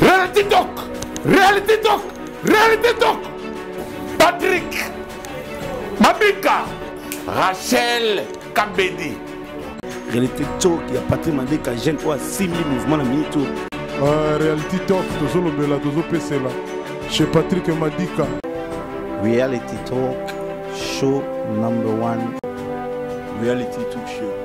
Reality talk! Reality talk! Reality talk! Patrick Mabika Rachel Kabedi Reality talk ya Patrick Mabika jeune oyo asimbi mouvement na minute oyo. Uh, reality talk tozolobela tozopesela chez Patrick Madika. Reality talk show number one. Reality talk show.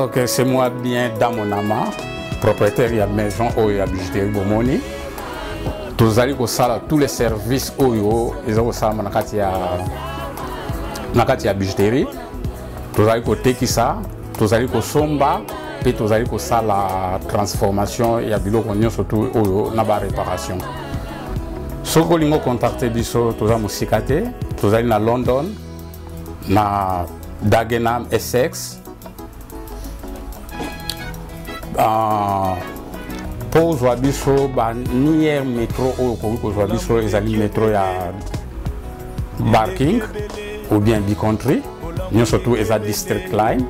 Ok, c'est moi bien dans mon âme, propriétaire de la maison où il y a bijouterie Bomoni. tozali kosala tous les services oyo eza kosalama na kati ya na kati ya bijouterie tozali kotekisa tozali kosomba mpe tozali kosala transformation ya biloko nyonso tu oyo na baréparation soki olingi ocontacte biso toza mosika te tozali na london na dagenham essex uh, ah, mpo ozwa biso baniere metro oyo okoki kozwa biso ezali metro ya barking ou bien bicountry nyonso tu eza district line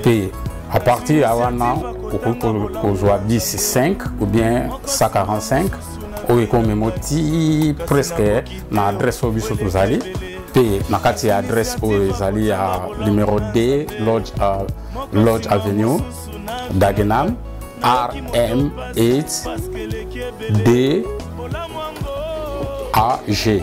mpe à partir ya wana okoki kozwa 10 5 ou bien 145 oyo ekomema ti presque na adresse oyo biso tozali mpe na kati ya adresse oyo ezali ya numero d lodge, uh, lodge avenue dagenam rm 8 d ag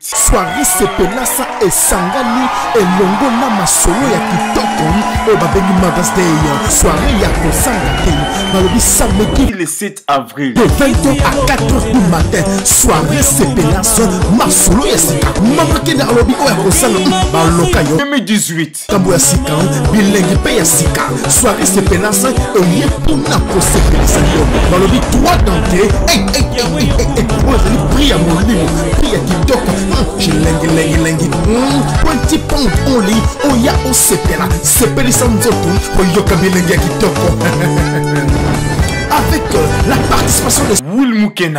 Soiree sepelasa esangani elongo na masolo ya kitoko oyo babengi Mother's Day. Soiree ya kozanga te balobi samedi le 7 avril de 20h à 4h du matin. Soiree sepelasa masolo ya sika. Mama Kenda alobi oyo ya kozanga baloka yo. 2018 likambo ya sika bilengi mpe ya sika soire sepelasa eye mpona kosepelisa yo balobi 3 dante oyo ezali pri ya molimo pri ya kitoko cilengilengilengi pointi pont oli oya osepela sepelisa nzoto oyoka bilengi ya kitoko avec euh, la participation de Will Mukena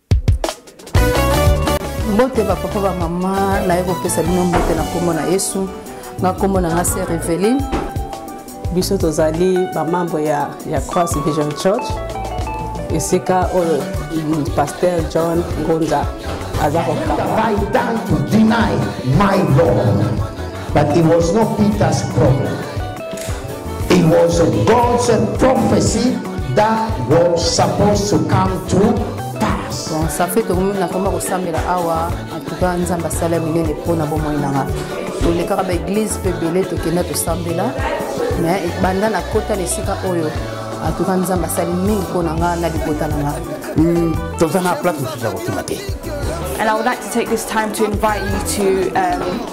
mbote bapapa bamama naye kopesa bino mbote na nkombo na yesu na nkombo na nga ser eveline biso tozali bamembre ya, ya cross vision church esika oyo mm, paster john ngonza aza kokambadanto deny my lord but it was not peter's problem It was a God's prophecy that was supposed to come to pass. Bon, ça fait que nous avons ressemblé à Awa, en tout cas, nous avons salé minene pour na bomoi nanga. tolekaka baeglize mpe ebele tokenda tosambela mais banda na kota na esika oyo atuka nzambe asali mingi mpo na nga na libota na nga hmm, toza na plate mosusu ya kokima te And I would like to take this time to invite you to um,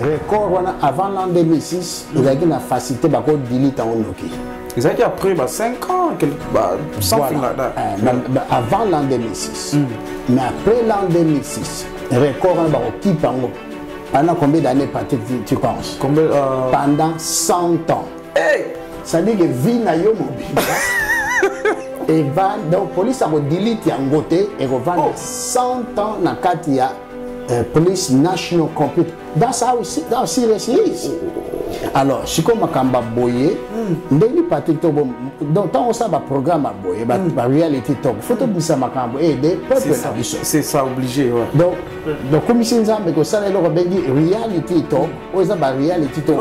record wana avant l'an 2006 ezalaki na facilité bako delete yango noki ezalaki après ba 5 ans avant l'an 2006 mm. mais après l'an 2006 record wana bakokipa yango pendant combien d'années patrick tu penses combien, euh... pendant 100 ans hey! ça dit que vie na yo mobimba eva donc polisi akodelete yango te ekovanda 100 ans na kati ya Uh, police national computer that's how, how serious he is alors sikoyo makambo boye hmm. ndenge patrick to donc ntango osala baprogramme boye barealité hmm. toko fo tobimisa makambo ede eh, peuple na biso c'est ça obligé donc dokumisi nzambe kosala eloko bengi reality talk oyo eza barealité talk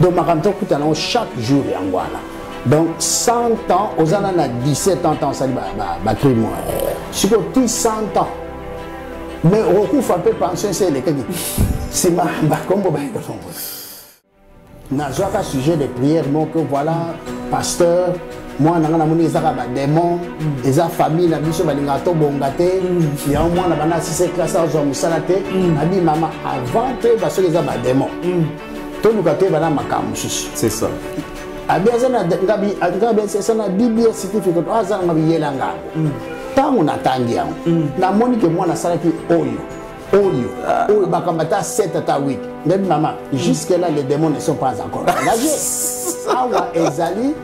donc makambo tokutana yango chaque jour yango wana donc 100 ans oza na na 17 ans ntango osali bacrime wana siko ti 100 ans mais okokufa mpe pension esi elekaki nsima bakombo baye kolongola nazwaka sujet de prière moko voilà pasteur mwana ngai namoni ezaka bademon mm. eza famille na biso balingaka tobonga te mm. yango mwana bana asisa eklase azwa mosala te mm. nabi mama avant toyeba soki eza bademon toluka toyeba na makambo mosusu abi aza na ngabi ngabi aza na biblia certificate oyo aza na ngabi yela ngango mm. ntango natangi yango mm. namoni ke mwana asalaki oyo oyo ah. oyo bakamba ata 7 ata 8 ndebi mama mm. jusque là les démons ne sont pas encore engagé awa ezali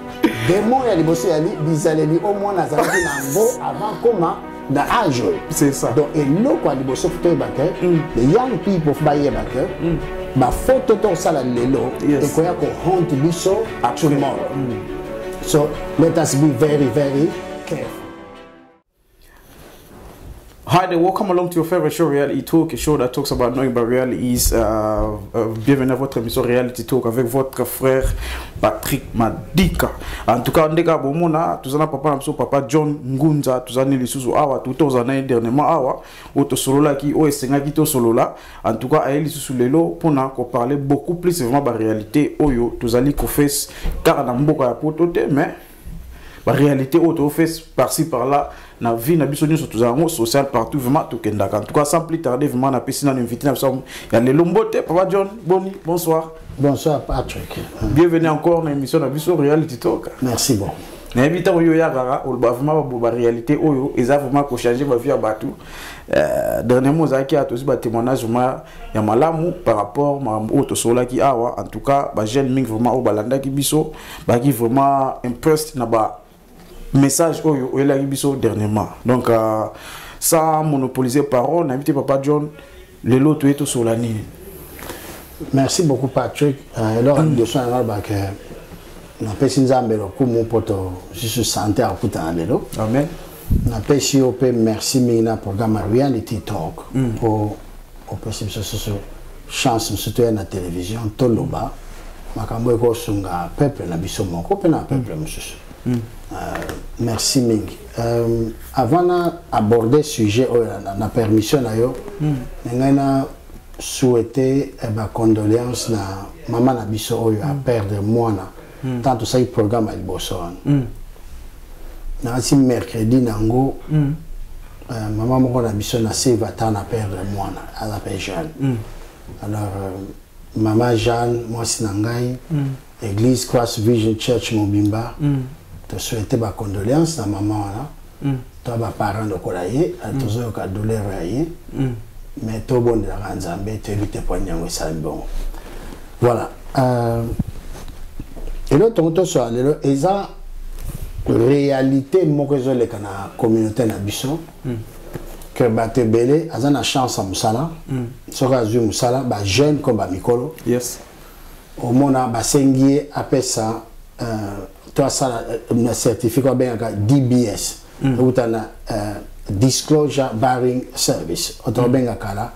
démon ya liboso yali bizaleli oyo mwana azalaki na yango avant koma na age oyo c'est ça donc eloko ya liboso fo toyeba ke mm. the young people fo bayeba ke mm. bafoto to osala lelo ekoya kohonte biso tomorrow mm. so let us be very very careful Hi there, welcome along to your favorite show, Reality Talk, a show that talks about knowing about reality is. Uh, uh, bienvenue à votre émission Reality Talk avec votre frère Patrick Mad. dika en tout cas ndeka bomona toza na papa na biso papa john ngunza toza ne lisusu awa tuta oza na ye dernièrement awa oyo tosololaki oyo esengaki tosolola en tout cas aye lisusu lelo mpona koparle beaucoup plus vraiment baréalité oyo tozali kofese kaka na mboka ya poto te mais baréalité oyo tofese parci par là na vie na biso nyonso tozala yango social partout vraiment tokendaka en tout cas sans plus tarder vraiment napesi nano invité na biso ya lelo mbote papa john boni bonsoir bonsoir patrick bienvenue encore na émission na biso reality talk merci beaucoup nayebi ntango yo oyakaka oloba vraiment baboba réalité oyo eza vraiment kochange bavie ya bato euh, dernièrement ozalaki awa tozwi batémoignage vraiment ya malamu par rapport makambo oyo tosololaki awa en tout cas bajeune mingi vraiment oyo balandaki biso bazalaki vraiment impressed na ba message oyo oyelaki biso dernièrement donc uh, sans monopoliser parole nayebi te papa john lelo toye tosola nini merci beaucoup patrick euh, eloko ya liboso na ngai bake napesi nzambe lokumu mpo tosusu sante akutana lelo amen napesi yo mpe merci mingi na programme ya reality talk mpo mm. Opesi biso susu chance mosusu toya na television toloba makambo ekosunga peuple na biso moko mpe na peuple mosusu mm. mm. euh, merci mingi euh, avant na aborder sujet oyo na, na permission na yo mm. na ngai na souhaite eh, bacondoléance na mama na biso oyo mm. aperdre mwana mm. ntango tosali programme ya liboso wana mm. nasi mercredi na yango mm. uh, eh, mama moko na biso na save ata na perdre mwana aza mpe jeune mm. alors uh, eh, mama jeanne mwasi na ngai mm. église cross vision church mobimba mm. tosouhaite bacondoléance na mama wana mm. to ba parents lokola ye mm. tozoyoka douleur ya ye mm. mais tobondelaka nzambe toyebi te mpo yango esalami bongo voilà euh, eloko tongo tosola lelo eza réalité moko ezoleka na communauté na biso mm. que bato ebele aza na chance ya mosala mm. soki azwi mosala bajeune comme bamikolo yes. omona basengi ye apesa euh, to asala euh, na certificat babengaka dbs mm. euta na euh, disclosure barring service oto babenga mm. kala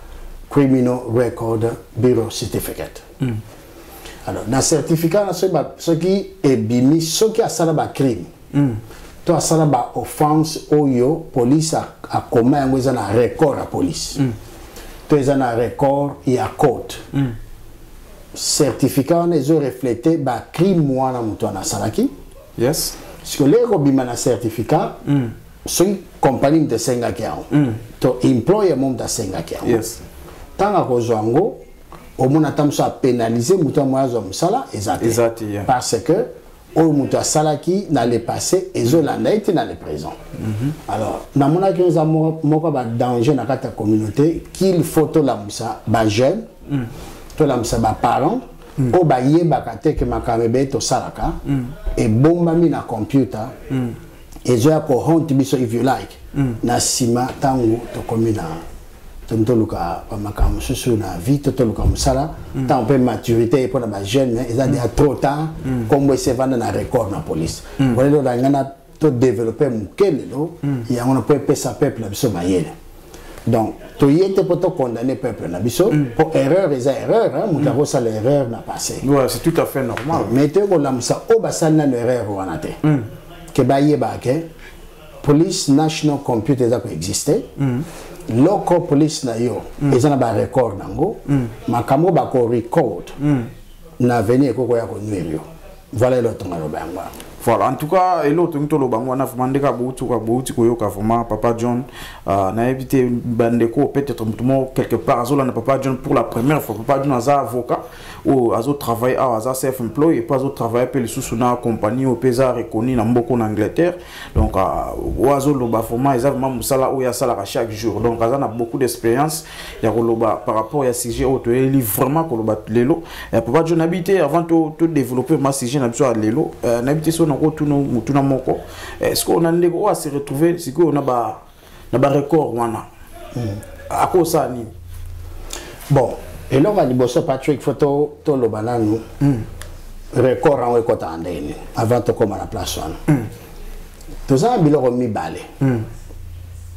criminal record bureau certificate mm. alors na certificat na soki, soki ebimi soki asala bacrime mm. to asala baoffense oyo police akoma yango eza na record ya police mm. to eza na record ya cote mm. certificat wana ezo reflete ba crime wana moto wana asalaki yes sikoyo leki kobima na certificat mm. soki compagnie moto esengaki yango mm. to employer mo moto asengaki yango yes. ntango akozwa yango omona ata mosusu apenalize moto ya moya azwa mosala eza te parce que oyo moto asalaki na le passé ezolanda ye te na le présent mhm. alors namonaki oza moko ya badanger na kati ya communauté qu'il faut tolamusa bajeune mm. tolamusa baparent mm. oyo bayebaka te ke makambo ebele tosalaka mm. ebombami na computa ezoya ko honte biso if you like mm. na nsima ntango tokomi na toni toluka bamakambo mosusu na vie to toluka mosala ntango mm. mpe maturité mpo na bajeune eza deya mm. trop tard mm. nkombo esi evanda na record na police kolelo na ngai na todeveloppe moke lelo yango na mpo epesa peuple na biso mayele donc toye te mpo tocondamne peuple na biso mpo mm. erreur eza erreur moto akosala mm. erreur na passé c'est tout à fait normal mais toye kolamusa oyo basali nano erreur wana te mm. ke bayebaka ke police national computer eza koexiste local police na yo eza na barecord nango makambo bakorecord na avenir ekokoya konuire yo Voilà eloko tonga loba yango. Voilà, en tout cas, eloko tongi to loba ngwana vraiment ndeka boutu ka bouti koyoka vraiment papa John euh, na évité bandeko peut-être mutu mo quelque part azola na papa John pour la première fois papa John aza avocat ou azo travailler awa aza self employé et pas azo travailler pe lisusu na compagnie au pesa reconnu na mboko na Angleterre donc ah, oyo azoloba vraiment eza vraiment mosala oyo asalaka chaque jour donc aza na beaucoup d'expérience ya koloba par rapport ya sujet oyo toyeli vraiment koloba lelo eh, papa jo nayebi te avant todéveloppe ma sujet na biso ya lelo eh, nayebi te soki nakotuna motuna moko eh, sikoyo na ndeko oyo ase retrouve sikoyo na ba na ba record wana mm. akosala nini bon eloko ya liboso patrick fo toloba nanu mm. record yango ekotaka ndenge nini avant tokóma na place wana mm. toza na biloko mibale mm.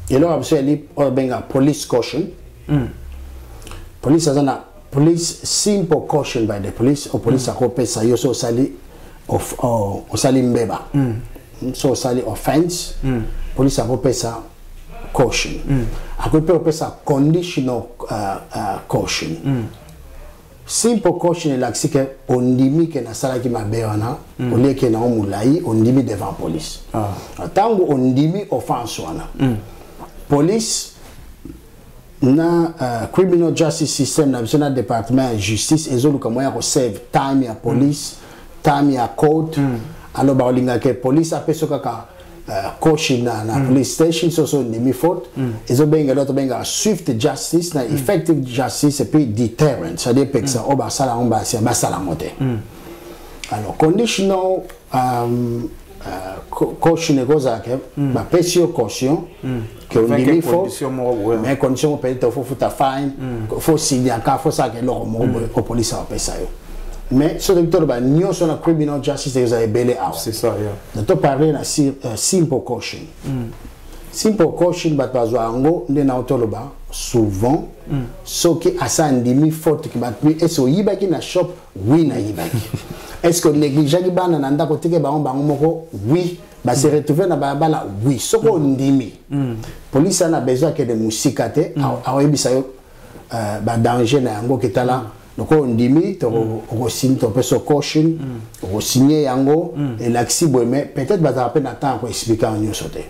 eloko ya biso yali oyo benga police caution mm. police aza na police simple caution by the police o police mm. akopesa yo so osali of, oh, osali mbeba mm. so osali offense mm. polisi akopesa caution mm. akoki mpe kopesa conditional uh, uh, caution mm. simple caution elakisi ke ondimi ke nasalaki mabe wana mm. olie ke nao molai ondimi devant police ntango ah. ondimi offense wana mm. police na uh, criminal justice system na biso na département ya justice ezoluka moyen ya kosave time ya police mm. time ya court mm. alors bakolingaka police apeso kaka uh, eh, koshi na, na mm. police station soso ndimi faute mm. ezobenga elo tobengaka swift justice na mm. effective justice epuis deterrent c'est-à-dire pekisa mm. oyo basala yango basi basala yango te mm. alors conditional Um, uh, caution ekozala ke mm. bapesi yo caution mm. ke ondimi fo mais condition moko peut-être fo futa fine mm. fo signaka fo salaka eloko moko boye mm. opolisi bapesa yo mais soki toki toloba nyonso na criminal justice ekozala ebele awa na toparle na euh, simple caution mm. simple caution bato bazwa yango nde nao toloba souvent mm. soki asa andimi faute ke bato esi oyibaki na shop Oui nayibaki. Est-ce que négligeaki bana na ndako teke bango bango moko? Oui. Ba se retrouver na balabala? Oui. Soko ondimi. Mm. Police ana besoin que de musika te. Mm. Aoyebisa yo euh, ba danger na yango ketala. Mm. lokola ondimi tokosini mm. topesa okoshin mm. okosigne yango mm. elakisi boye mais peut-être bazalaka mpe na ntango ya koexplike yango nyonso te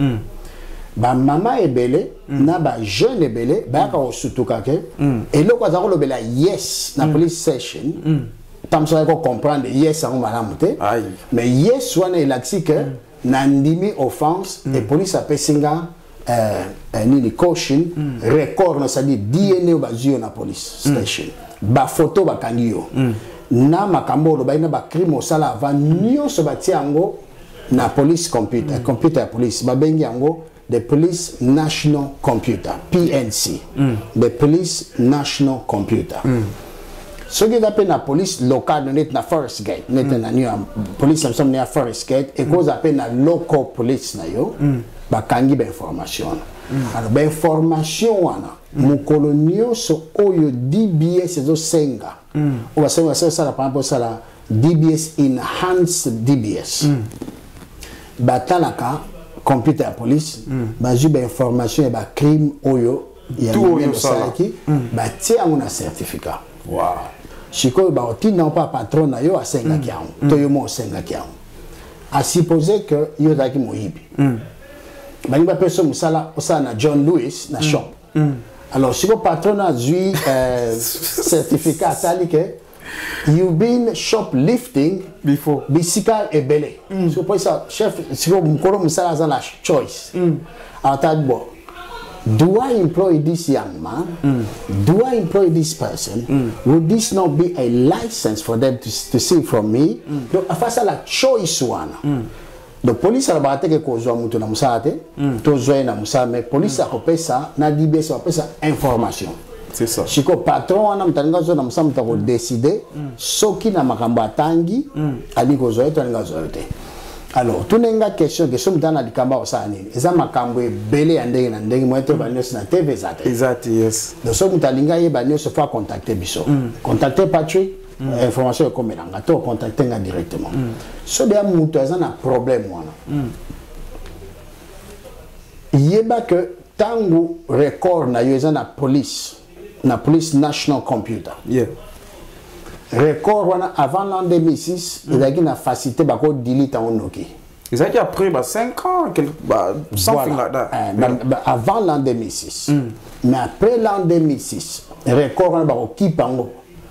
bamama ebele Mm. na ba jeune ebele bayaka mm. kosutuka ke mm. eloko aza kolobela yes na police session tamsoka ko comprendre yes yango malamu te mais yes wana elakisi ke na ndimi offense et police apesi nga euh, euh, nini caution record na sadi dna oyo bazwi yo na police station bafoto bakangi yo na makambo olobaki na bacrime osala avant nyonso batie yango na police computer computer ya police babengi yango The Police National Computer, PNC. Mm. The Police National Computer. Mm. soki eza mpe na police locale no neti na forest gate neti mm. na new police na biso mona ya forest gate ekozala mpe na local police na yo mm. bakangi bainformation wana mm. alors bainformation wana mokolo nyonso oyo dbs ezosenga mm. oyo basengi basala sala par exemple osala dbs enhanced dbs mm. batalaka computer ya police mm. bazwi bainformation ya bacrime oyo ya meme osalaki mm. batie yango na certificat wow. sikoyo baotinda yango mpa patron na yo asengaki mm. yango mm. to yo mo osengaki yango asupose que yo ozalaki moyibi mm. balingi bapesa mosala osala na john louis na mm. shop mm. alors siko patron azwi euh, certificat atali ke you been shoplifting before bisika ebele mm. siko mpo esa chef siko mokolo mosala aza na choice mm. atali bon do I employ this young man? Mm. Do I employ this person? Mm. Would this not be a license for them to, to see from me? Mm. Donc, face à la choice one. Mm. donc polisi alobaka teke kozwa moto na mosala te mm. tozwa ye na mosala mais polisi mm. akopesa na dbs bapesa information sikoyo patron wana moto alingi azwa na mosala moto akodeside mm. soki na makambo atangi mm. alingi kozwa ye to alingi azwa yo te alors tuna nga question ke soki motana na likambo akosala nini eza makambo ebele ya ndenge na ndenge moye toyeba nyonso na tv eza te eza te yes donc soki moto alingi ayeba nyonso fo acontacte biso mm. contacte patrick mm. Eh, information ekomela nga to contacte nga directement mm. so deya moto aza na problème wana mm. yeba ke ntango record na yo eza na police na police national computer yeah. record wana avant l'an 2006 mm. ezalaki na facilité bakodilite yango noki ezalaki après ba 5 ans quel, ba, something voilà. like that eh, yeah. ba, ba, avant l'an 2006 mm. mais après l'an 2006 record wana bakokipa yango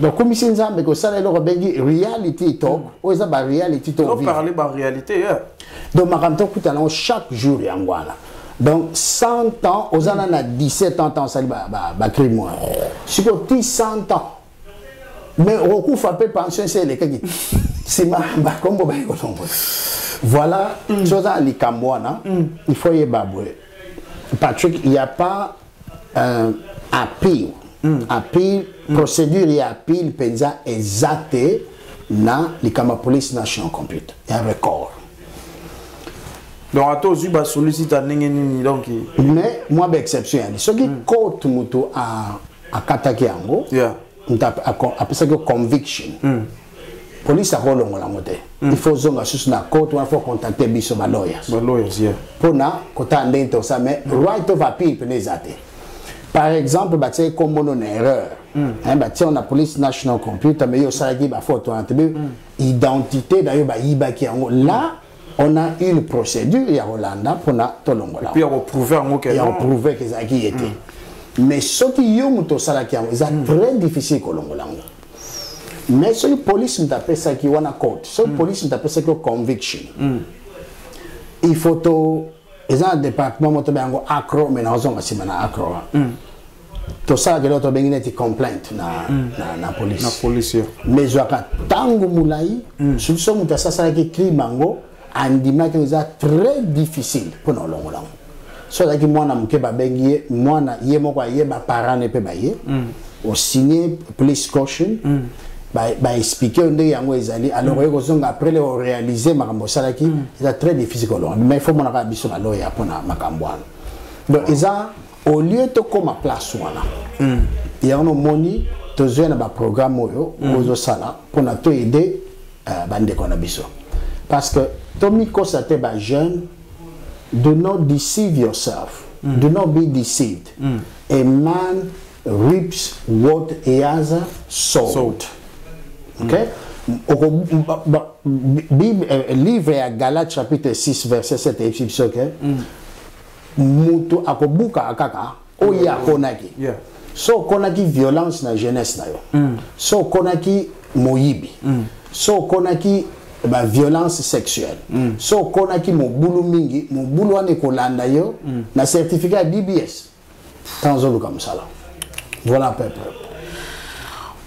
nakomisi nzambe kosala eloko abengi reality talk mm. oyo eza bareality toparle barealité donc makambo tokuta nango chaque jour yango wana donc 100 ans oza na na 17 ans ntango osali bacrime wana sikoyo ti 100 ans mais okokufa mpe pension esi elekaki nsima bakombo baye kolongola voilà mm. soki oza na likambo wana mm. il faut yeba boye patrick il y a pas un appeal mm. appeal mm. procédure ya appeal mpenza eza te na likambo ya police national computer ya record donc ata ozwi basolicita ndenge nini donc mais mwa baexception yani soki mm. cote moto akataki yango yeah. moto apesaki yo conviction mm. polisi akolongola yango te mm. il faut ozonga susu na cote wana faut contacte biso balawyers mpona kotala ndenge tosala mais mm. right of appeal mpena eza te par exemple batiaki kombono na erreur mm. batia na police national computer mais yo osalaki bafoto wana te identité na yo bayibaki yango la mm. on a une procédure ya kolanda mpona tolongola ya koprouve yango ke ya koprouve ke ezalaki ye te mm. mais soki yo moto osalaki yango eza mm. très difficile kolongola yango mais soki police moto apesaki wana cote soki mm. police moto apesaki yo conviction il faut to eza na département moto bayango acro mais naozonga nsima na acro wana mm. tosalaka eloko tobengi neti complainte na, mm. na, na police, na police. mais ezwaka ntango molai mm. soki so moto asasalaki crime yango andimaki eza très difficile mpo na olongola yango so azalaki mwana moke babengi ye mwana ye moko aye baparane mpe baye mm. o signer please caution mm. ba ba expliquer ndenge yango ezali alors mm. ekozonga après le réaliser makambo salaki mm. eza très difficile ko longa mais faut mona ka biso na loya pona makambo wana donc eza au lieu to koma place wana mm. yango no moni tozwa na ba programme oyo mm. ozo sala pona to aider euh, ba ndeko na biso parce que to mi kosa te ba jeune do not deceive yourself mm. do not be deceived mm. a man Ribs, what eaza salt. salt. Okay? Mm. oko bible eh, livre ya galate chapitre 6 verset 7 eyebisi biso ke moto mm. akobukaka kaka oyo ye akonaki so okonaki violence na jeunesse na yo mm. so okonaki moyibi mm. so okonaki baviolence sexuelle mm. so okonaki mobulu mingi mobulu wana ekolanda yo mm. na certificat ya bbs ntango azoluka mosala voilà peu près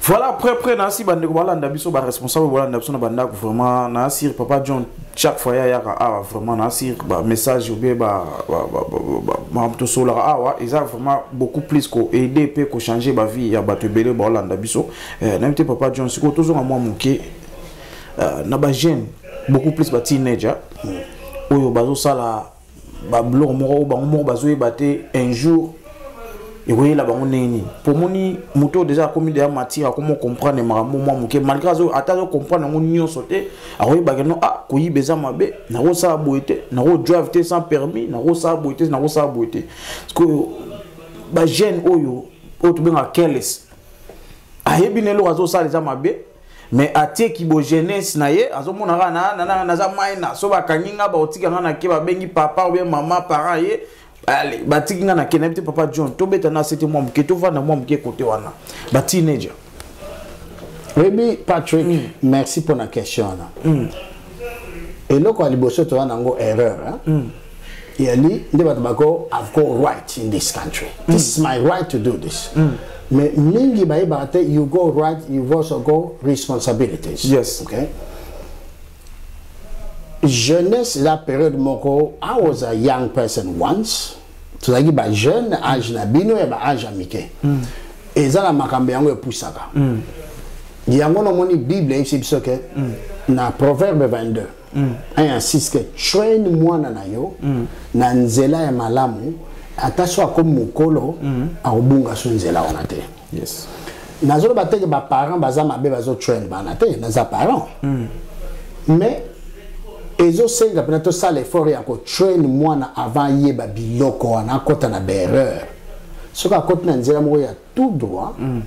voilà près près nasi bandeko balanda biso baresponsable balanda biso na bandako vraiment nasir papa john chaque fois ya yaka awa vraiment nasir bamessage obie makambo tosolaka awa eza vraiment beaucoup plus koaide mpe kochange bavie ya bato ebele baolanda biso eh, nayebi te papa john sikoyo tozonga mwa moke eh, na bajeune beaucoup plus bateenager oyo bazosala babiloko moko oyo bango moko bazoyeba te un jour ekoyela bango ndenge nini mpo omoni moto oyo deja akomi deja matire akomi ocomprendre makambo mwa moke malgré ata azocomprendre yango nyonso te akoyebake no a ah, koyiba eza mabe nakosala boye te nakodrive te sans permis nakosala boye te nakosala boye te sikoyo bajeune oyo oyo tobengaka careless ayebi na eloko azosala eza mabe mais atie kibogenese na ye azomona kaka naza maina so bakangi nga bakotika nga na ke babengi papa oubien mama parent ye ale batiki nga na ke nayebi te papa john tobeta na sete mwa moke tovanda mwa moke kote wana ba teenager oyebi patrick mm. merci mpo na question wana mm. eloko ya liboso toza nango erreur hein? mm. yali nde bato bako i've got right in this country mm. this is my right to do this mm. mais mingi bayebaka te you go right you also go responsibilities yes okay jeunesse la période moko i was a young person once tozalaki ba jeune age na bino ya ba age ya mike mm. eza na makambo yango epusaka mm. yango namoni bible eyebisi biso ke mm. na proverbe 22 mm. un ya 6 ke train mwana na yo mm. na nzela ya malamu ata so akomi mokolo mm. akobunga so nzela wana te yes. nazoloba teke baparent baza mabe bazotrain bana te naza parent mm. mais ezosenga mpena tosala effort ya kotrain mwana avant ayeba biloko wana akɔta na baerreur soki akoti na nzela moko ya tout droit mm.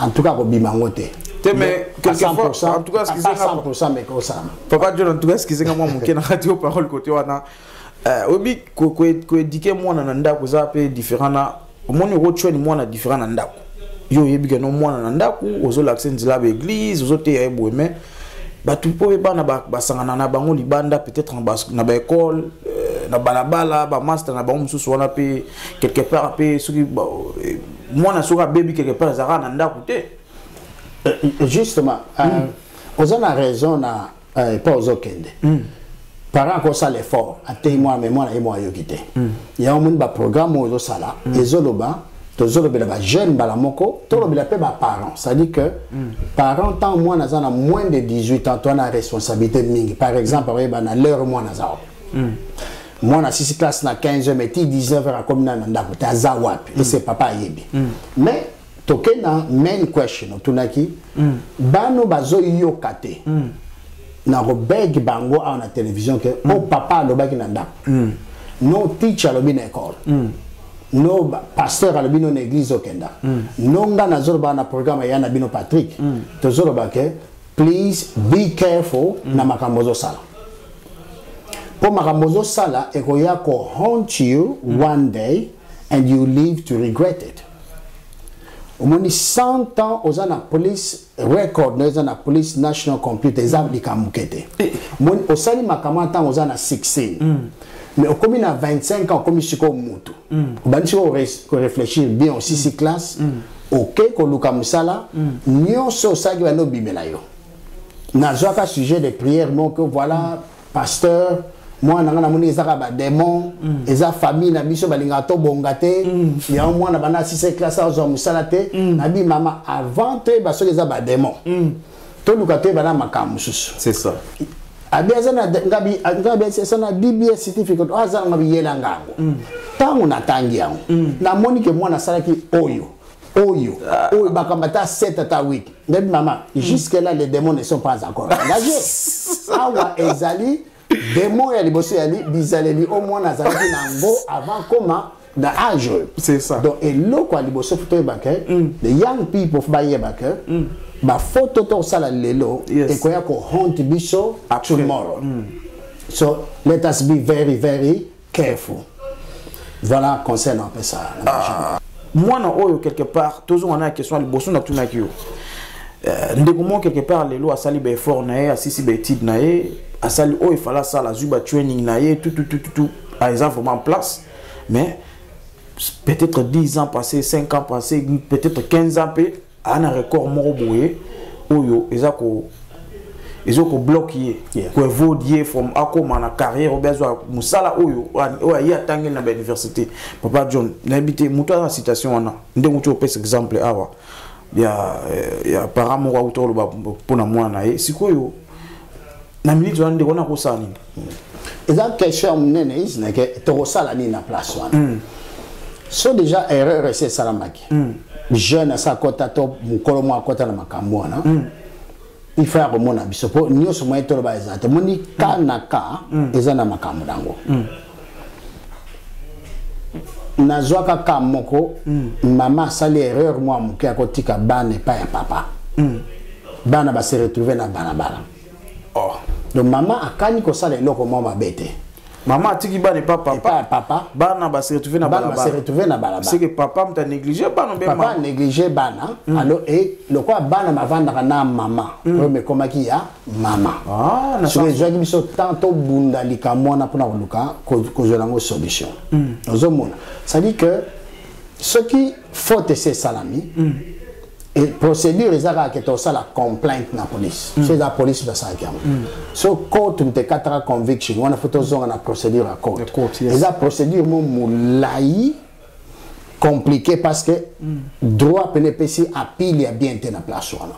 en tout cas akobima yango te te mais quelquefois en tout cas excusez nga 100% mais ko ça papa John en tout cas excusez nga moi moke na radio parole côté wana euh obi ko ko ko éduquer moi na ndako za pe différent na omoni ko chweni moi na différent na ndako yo oyebi ke no mwana na ndako ozolakisa nzela ba église ozoteya ye boye mais bato mpo mpe bana basangana na bango libanda peut-être na baekole euh, na balabala bamaster na bango mosusu wana mpe quelque part mpe soki euh, mwana soki abebi quelque part ezalaka na ndako te euh, justement hmm. oza na raison na epa ozokende hmm. parent akosala effort ateyi mwana me mwana ye moko ayoki te mm. yango omoni baprogramme oyo ezosala mm. ezoloba tozolobela bajeune mbala moko tolobela mpe baparent c'est-à-dire que mm. parent ntango mwana aza na moins de 18 ans to ana responsabilité mingi par exemple akoyeba na l'heure mwana aza wapi mwana asisi classe na 15 heure mais ti 19 heure akomi na na ndako te aza wapi ese papa ayebi mais toke na main question otunaki mm. bano bazoyoka te mm. na kobeg bango awa na télévision ke mm. o oh, papa alobaki na ndako mm. no teacher alobi na ekole mm. no pasteur alobi no na église okenda mm. no nga nazoloba na programme ya na bino patrick mm. tozoloba ke please be careful mm. na makambo ozosala mpo makambo ozosala ekoya kohaunt you mm. one day and you live to regret it omoni 100 ans oza na police record na eza na police national computer eza likambo ke te eh. omoni osali makambo ya ntango oza na 16 mm. mais okomi na 25 ans okomi sikoyo motu mm. obandi sikoyo koreflechir bien osisi mm. classe mm. oke okay, koluka mosala mm. nyonso osalaki banda obimela yo nazwaka sujet de prière moko voilà mm. pasteur mwana nga namoni ezaka ba démon mm. eza famille na biso balingaka tobonga te mm. yango mwana banda asise classe azwa mosala te mm. nabi mama avant toyeba soki eza ba démon mm. toluka toyeba na makambo mosusu c'est ça abi aza na ngabi ngabi asa na dbs certificate oyo aza na ngabi yela ngango ntango mm. natangi yango mm. namoni ke mwana asalaki oyo oyo oyo bakamba ata 7 ata 8 ndebi mama hmm. jusque là les démons ne sont pas encore engagé awa ezali démon ya liboso yali bizaleli o mwana azalaki na yango avant koma na age oyo c'est ça donc eloko ya liboso fo toyeba ke hmm. the young people fo bayeba ke hmm. bafoto tokosala lelo ekoya kohonte biso tomorrow so let us be very very Careful. Voilà conseil na pesa. Ah. Mwana oyo quelque part tozonga na question liboso na tunaki yo. Euh, ndeko moko quelque part lelo asali ba effort na ye asisi ba étude na ye asali oyo efala asala azwi ba training na ye tout tout tout tout ah, eza vraiment en place mais peut-être 10 ans passé 5 ans passé peut-être 15 ans mpe aa na record moko boye oyo eza ko ezo ko bloque ye yeah. ko evode ye from akoma na carrière obe azwa mosala oyo oyo aye atangeli na bauniversité papa john nayebi te moto aza na citation wana ndenge uti opesa exemple awa ya, ya para moko auta oloba mpo na mwana na ye sikoyo na minute wana ndeko wana akosala nini eza question ya monene izineke tokosala nini na place wana hmm. so déjà erreur esi esalamaki hmm. jeune asa akɔta to mokolo moko akɔta na makambo wana hmm. il faut ya komona biso mpo nyonso moye toloba eza te moni ka na ka eza na makambo na yango nazwaka ka moko mm. mama asali erreur mwa moke akotika bana epai ya papa mm. bana base retrouve na balabala oh. donc mama akani kosala eloko mwa mabe te mama atiki bana epa papa papa bana base retrouve na bana base retrouve na balabala c'est que papa mta négligé bana mbe papa négligé bana mm. alors et lokola bana bavandaka na mama mm. oyo mekomaki ya mama ah, soki ezwaki biso temps tobunda likambo wana mpona koluka kozwela yango solution hmm. ozomona cestadire que soki faute esi esalami hmm. e procédure eza kaka ke tosala complainte na police hmm. so eza police basalaki yango so cote moto ekataka conviction wana fo tozonga na procédure ya cote eza procédure mo molai compliqué parce que mm. droit pene epesi apile ya bien te na place wana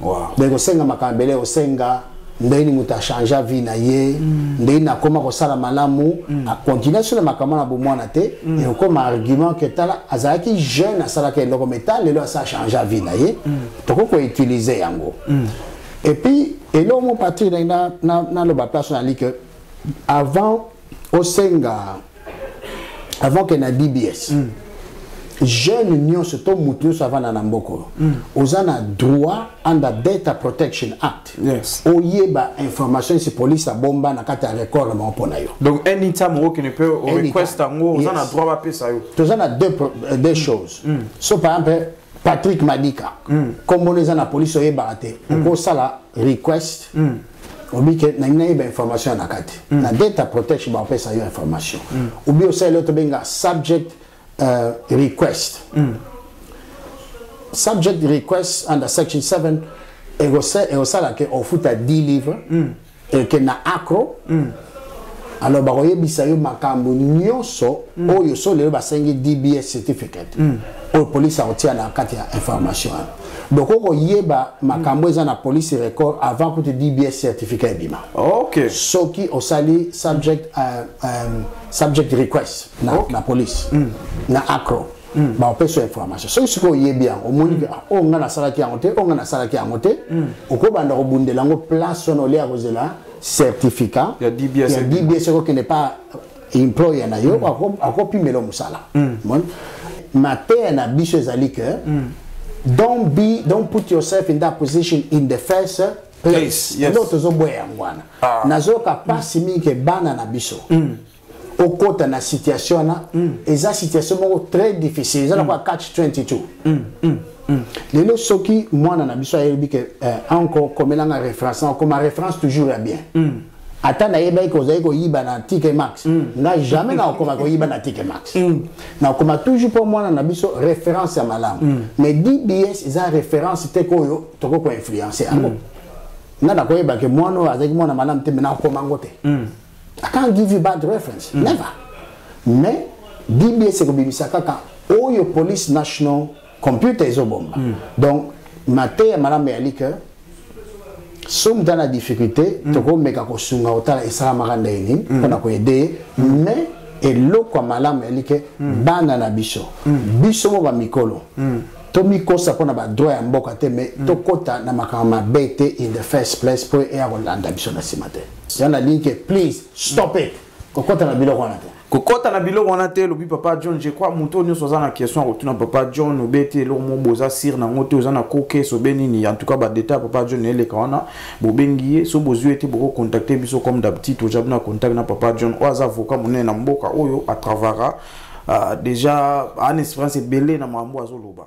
wow. donc osenga makambo ebele osenga ndenge nini moto achangea vie na ye mm. ndenge nini akoma kosala malamu mm. akontinue so na makambo na bomwana te mm. ekokoma argument ke tala azalaki jeune asalaka eloko mai ta lelo asa achangea vie na ye mm. tokoki koutilize yango mm. epuis eloko mo patrik ndenge naloba place nali ke avant osenga avant que na DBS mm. jeune nyonso to moto nyonso avanda na mboka oyo mm. oza na droit under data protection act yes. oyeba information esi police abomba na kati ya record na bango mpo na yo donc anytime okende mpe orequest yango oza na droit bapesa yo toza na deux, euh, deux mm. choses mm. so par exemple patrick madika mm. kombono eza na police oyebaka te mm. okosala request mm. obi ke nalingi nayeba information ya na kati mm. na data protection bapesa yo information mm. obi osaleli oyo tobenga subject uh, request mm. subject request under section 7 ekosala ke ofuta 10 livre mm. eke na acro mm. alors bakoyebisa yo makambo nyonso mm. oyo so lelo basengi dbs certificate mm. oyo polisi akotia na kati ya information wana donc okoyeba makambo eza na police record avant kutu dbs certificat ebima okay. soki osali subject, uh, um, subject request na, okay. na police mm. na acro mm. baopesa information soki sikoyo oyebi yango omoni mm. Ah, oyo ngai nasalaki yango te oyo ngai nasalaki yango te mm. okobanda kobundela yango place wana olia kozela certificat ya dbs okokende pa employer na yo mm. akopimela mosala mm. mateya na biso ezali que mm. don't be don't put yourself in that position in the first place nde tozoboya yango wana ah. nazoyoka mpasi mingi bana na biso okota na situation wana mm. eza situation moko très difficile eza nakoya mm. catch 22 mm. mm. mm. lelo soki mwana na biso ayebi ke eh, anko komelanga référence okoma référence toujours ya bien mm. ata nayebaki kozali koyiba na tike max mm. nga jamais nakokoma koyiba na tike max mm. nakokoma toujours mpo mwana na biso référence ya malamu mm. mais dbs eza référence te oyo tokoki koinfluence yango mm. nga nakoyeba ke mwana oyo azalaki mwana malamu te me nakokoma yango te mm. I can't give you bad reference. Mm. Never. Mais DBS ekobimisa kaka oyo police national computer ezobomba. Mm. Donc mateya malamu ya liqueur so moto na difficulté mm. tokomeka kosunga otala esalamaka ndenge nini mm. mpona koyede ye mm. mais eloko ya malamu yalike mm. bana na biso mm. biso mo bamikolo mm. tomikosa mpo na badroit ya mboka te mais mm. tokɔta na makambo mabe te in the first place mpo eya kolanda biso na nsima te ya na linke please stop it kokota na biloko wana te kokota na biloko wana te elobi papa john je crois moto oyo nyonso aza na question akotuna papa john obe te eloko moko boza sire nango te oza na kokes obe nini en tout cas badeta ya papa john eleka wana bobengi ye so bozwi ye te bokocontacte biso comme d'habitude toja bino na contact na papa john oyo aza avocat monene na mboka oyo atravara uh, ah, déjà ana expérience ebele na makambo azoloba